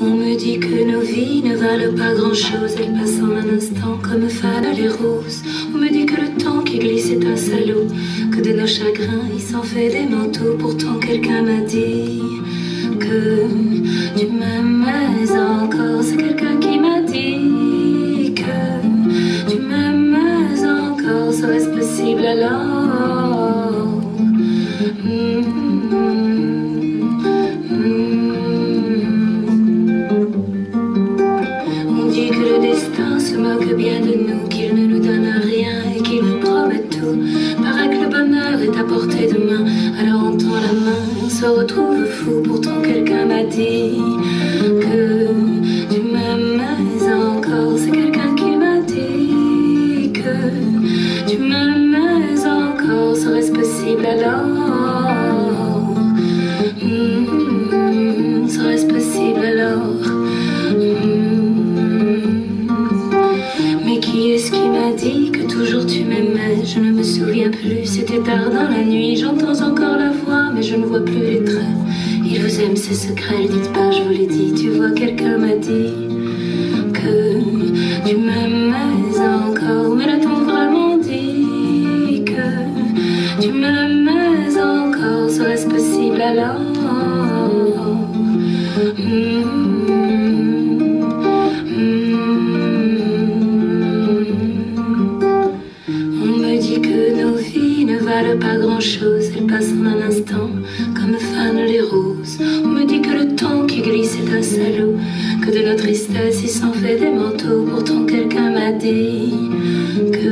On me dit que nos vies ne valent pas grand-chose, elles passent en un instant comme fanent les roses. On me dit que le temps qui glisse est un salaud, que de nos chagrins il s'en fait des manteaux. Pourtant quelqu'un m'a dit que tu m'aimais encore. C'est quelqu'un qui m'a dit que tu m'aimais encore. Serait-ce possible alors? Se moque bien de nous, qu'il ne nous donne rien et qu'il nous promet tout. Paraît que le bonheur est à portée de main, alors on tend la main, on se retrouve fou. Pourtant quelqu'un m'a dit que tu m'aimais encore. C'est quelqu'un qui m'a dit que tu m'aimais encore. Serait-ce possible alors? Je ne me souviens plus, c'était tard dans la nuit. J'entends encore la voix, mais je ne vois plus les traits. Il vous aime, ses secrets, dites pas, je vous l'ai dit. Tu vois, quelqu'un m'a dit que tu m'aimais encore. Mais l'a-t-on vraiment dit que tu m'aimais encore Serait-ce possible alors? Valent pas grand-chose, elles passent en un instant, comme fanent les roses. On me dit que le temps qui glisse est un salaud, que de notre tristesse il s'en fait des manteaux. Pourtant quelqu'un m'a dit que